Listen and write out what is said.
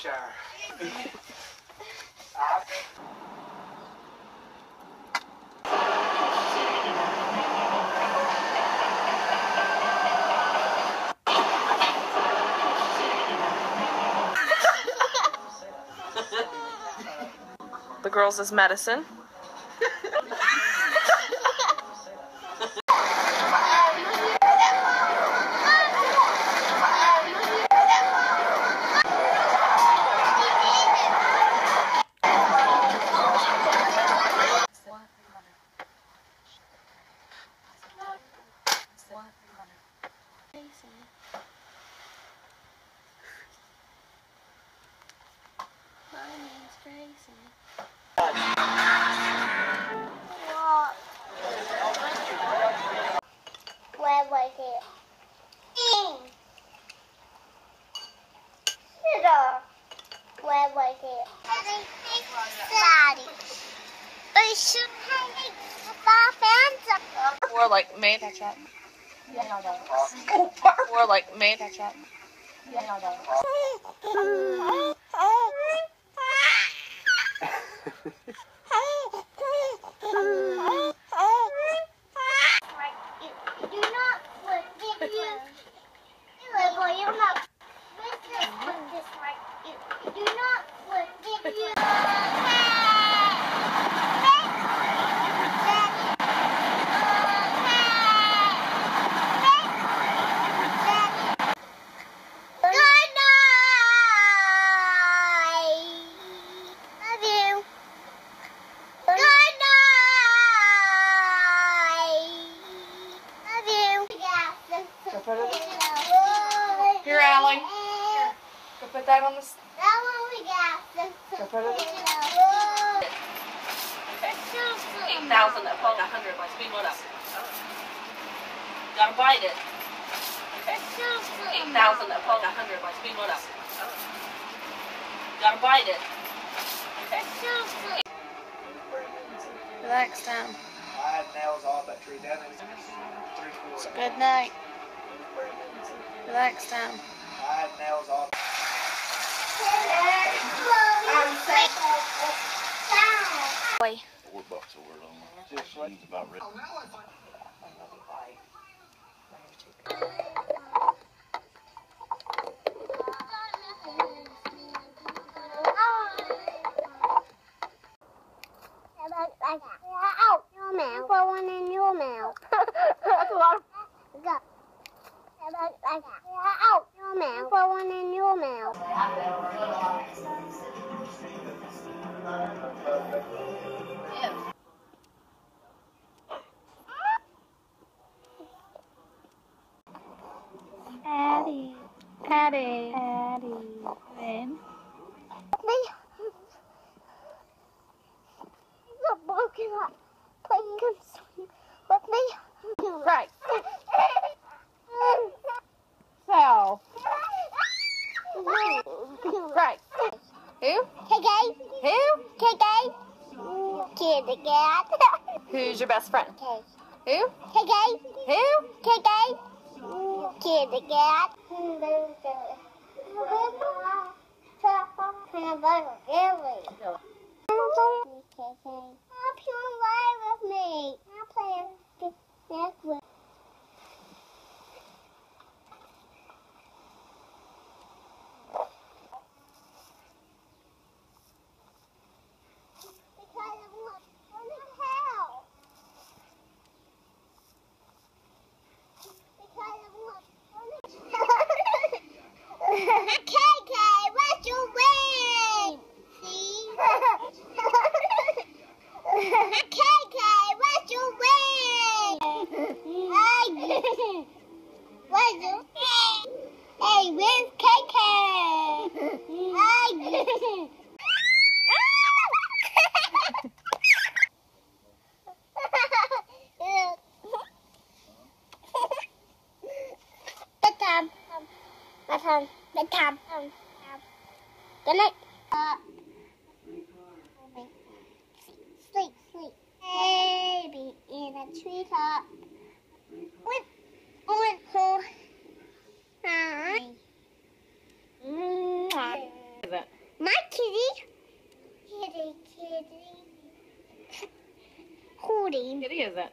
shower. The girls is medicine. My name's Gracie. What? Where was it? In. Where was it? Daddy. They should hang the fence Or like made that. Or like made do not forget you. Boy, you're not. This is what this right. You do not forget you. Good night. Love you. Good night. Love you. Here, Allie. Go put that on the. That one we got. Go put it. Eight thousand at phone, a hundred by speed load up. Gotta bite it. Eight thousand at phone, a hundred by speed load up. Gotta bite it. Relax down. I had nails off that tree down in three quarters. Good night. Relax down. I had nails off. Boy. Four bucks a word on that. Just like about ready. Put one in your mouth. Addie. Addie. Then. Me. The broken up. Playing swing with me. Right. So. Right. Who? KK. Who? KK. Kitty cat. Who's your best friend? Okay. Who? KK. Who? KK. Kitty cat. Help you play with me. I'll play next with Because I want to help. Because I want KK, what's your name? See? KK, what's your name? Hey, what's your Hey, where's KK? Bedtime. Bedtime. Bedtime. Good night. Uh, baby in a treetop with on hold. My kitty, kitty, kitty, holding. Kitty is it?